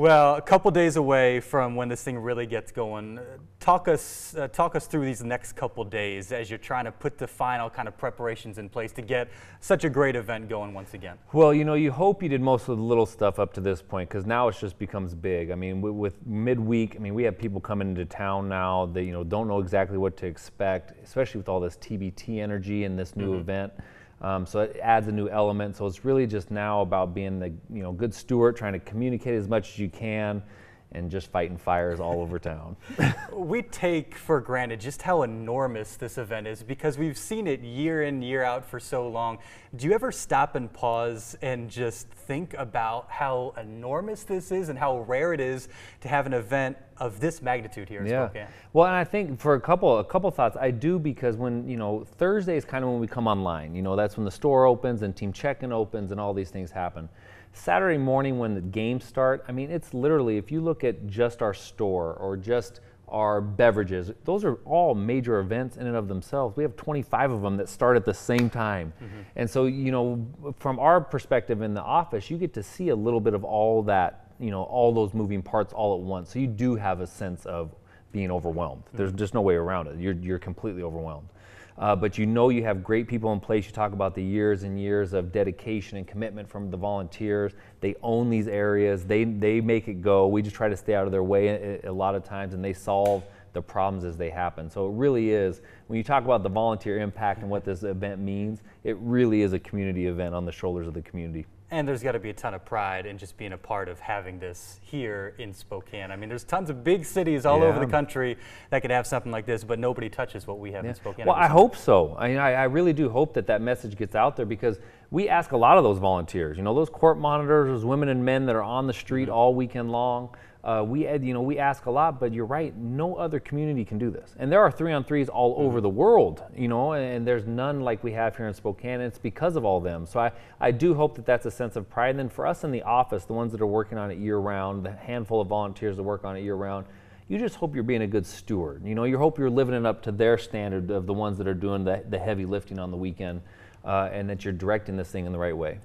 Well, a couple days away from when this thing really gets going. Uh, talk us, uh, talk us through these next couple days as you're trying to put the final kind of preparations in place to get such a great event going once again. Well, you know, you hope you did most of the little stuff up to this point because now it just becomes big. I mean, with, with midweek, I mean, we have people coming into town now that you know don't know exactly what to expect, especially with all this TBT energy and this new mm-hmm. event. Um, so it adds a new element. So it's really just now about being the you know good steward, trying to communicate as much as you can, and just fighting fires all over town. we take for granted just how enormous this event is because we've seen it year in, year out for so long. Do you ever stop and pause and just think about how enormous this is and how rare it is to have an event of this magnitude here in yeah. Spokane? Well, and I think for a couple a couple thoughts, I do because when, you know, Thursday is kind of when we come online. You know, that's when the store opens and team check-in opens and all these things happen. Saturday morning when the games start, I mean, it's literally, if you look at just our store or just our beverages, those are all major events in and of themselves. We have 25 of them that start at the same time. Mm-hmm. And so, you know, from our perspective in the office, you get to see a little bit of all that, you know, all those moving parts all at once. So you do have a sense of being overwhelmed. Mm-hmm. There's just no way around it. You're, you're completely overwhelmed uh, but you know you have great people in place. You talk about the years and years of dedication and commitment from the volunteers. They own these areas. They they make it go. We just try to stay out of their way a, a lot of times, and they solve the problems as they happen. So it really is when you talk about the volunteer impact and what this event means. It really is a community event on the shoulders of the community. And there's got to be a ton of pride in just being a part of having this here in Spokane. I mean, there's tons of big cities all yeah. over the country that could have something like this, but nobody touches what we have yeah. in Spokane. Well, I hope so. I, I really do hope that that message gets out there because we ask a lot of those volunteers. You know, those court monitors, those women and men that are on the street mm-hmm. all weekend long. Uh, we, you know, we ask a lot, but you're right. No other community can do this, and there are three on threes all mm-hmm. over the world, you know, and there's none like we have here in Spokane. And it's because of all them. So I, I do hope that that's a sense of pride. And then for us in the office, the ones that are working on it year round, the handful of volunteers that work on it year round, you just hope you're being a good steward. You know, you hope you're living it up to their standard of the ones that are doing the, the heavy lifting on the weekend, uh, and that you're directing this thing in the right way.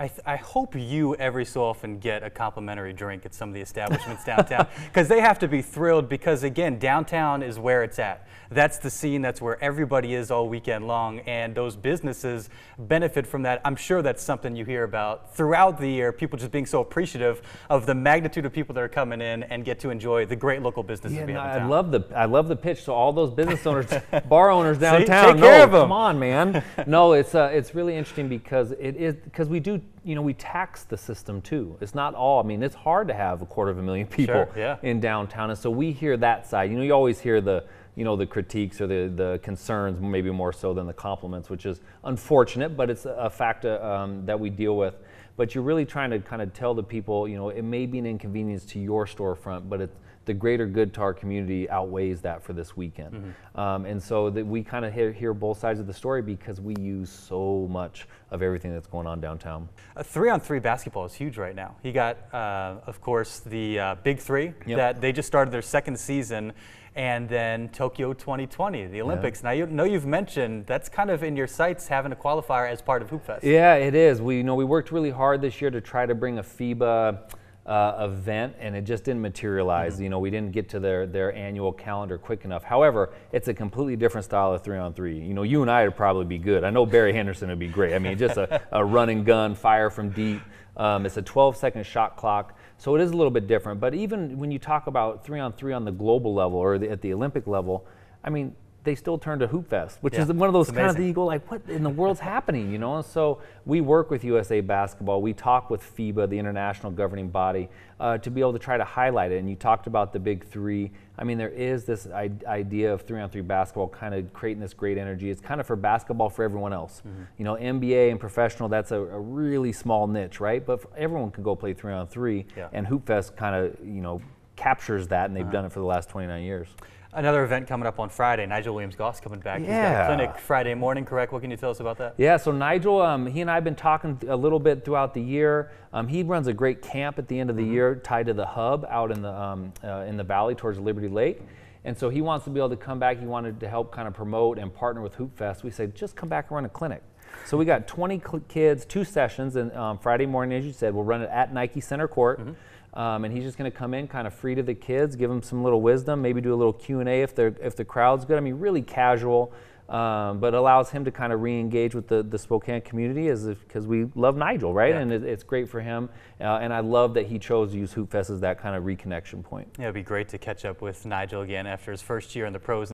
I, th- I, hope you every so often get a complimentary drink at some of the establishments downtown because they have to be thrilled because again downtown is where it's at. That's the scene that's where everybody is all weekend long and those businesses benefit from that. I'm sure that's something you hear about throughout the year people just being so appreciative of the magnitude of people that are coming in and get to enjoy the great local businesses yeah, no, I love the I love the pitch so all those business owners bar owners downtown See, take care of them. come on man. No it's uh, it's really interesting because it is because we do you know, we tax the system too. It's not all, I mean, it's hard to have a quarter of a million people sure, yeah. in downtown. And so we hear that side. You know, you always hear the, you know, the critiques or the, the concerns, maybe more so than the compliments, which is unfortunate, but it's a fact uh, um, that we deal with. But you're really trying to kind of tell the people, you know, it may be an inconvenience to your storefront, but it's, the greater good to our community outweighs that for this weekend. Mm-hmm. Um, and so that we kind of hear, hear, both sides of the story because we use so much of everything that's going on downtown. Uh, three on three basketball is huge right now. You got, uh, of course, the uh, Big Three yep. that they just started their second season. And then Tokyo 2020, the Olympics. Yeah. Now, you know you've mentioned that's kind of in your sights having a qualifier as part of Hoopfest. Yeah, it is. We you know we worked really hard this year to try to bring a FIBA uh, event, and it just didn't materialize. Mm-hmm. You know, we didn't get to their their annual calendar quick enough. However, it's a completely different style of three on three. You know, you and I would probably be good. I know Barry Henderson would be great. I mean, just a, a run and gun, fire from deep. Um, it's a 12 second shot clock. So it is a little bit different. But even when you talk about three on three on the global level or the, at the Olympic level, I mean, they still turn to Hoopfest, which yeah, is one of those kind of things you go like, what in the world's happening, you know? And so we work with USA Basketball. We talk with FIBA, the international governing body, uh, to be able to try to highlight it. And you talked about the big three. I mean, there is this idea of three on three basketball kind of creating this great energy. It's kind of for basketball for everyone else. Mm-hmm. You know, NBA and professional, that's a, a, really small niche, right? But everyone can go play three on three. Yeah. And Hoopfest kind of, you know, captures that, and they've uh-huh. done it for the last 29 years. Another event coming up on Friday. Nigel Williams-Goss coming back. Yeah. He's got a clinic Friday morning, correct? What can you tell us about that? Yeah, so Nigel, um, he and I have been talking a little bit throughout the year. Um, he runs a great camp at the end of the mm-hmm. year tied to the hub out in the, um, uh, in the valley towards Liberty Lake. And so he wants to be able to come back. He wanted to help kind of promote and partner with Hoopfest. We said, just come back and run a clinic. So we got 20 cl- kids, two sessions, and um, Friday morning, as you said, we'll run it at Nike Center Court. Mm-hmm. Um, and he's just going to come in kind of free to the kids, give them some little wisdom, maybe do a little Q and A if if the crowd's good. I mean, really casual, um, but allows him to kind of re-engage with the, the Spokane community, as because we love Nigel, right? Yeah. And it, it's great for him. Uh, and I love that he chose to use Hoopfest as that kind of reconnection point. Yeah, it'd be great to catch up with Nigel again after his first year in the pros